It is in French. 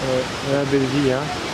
Ouais, la belle vie, hein.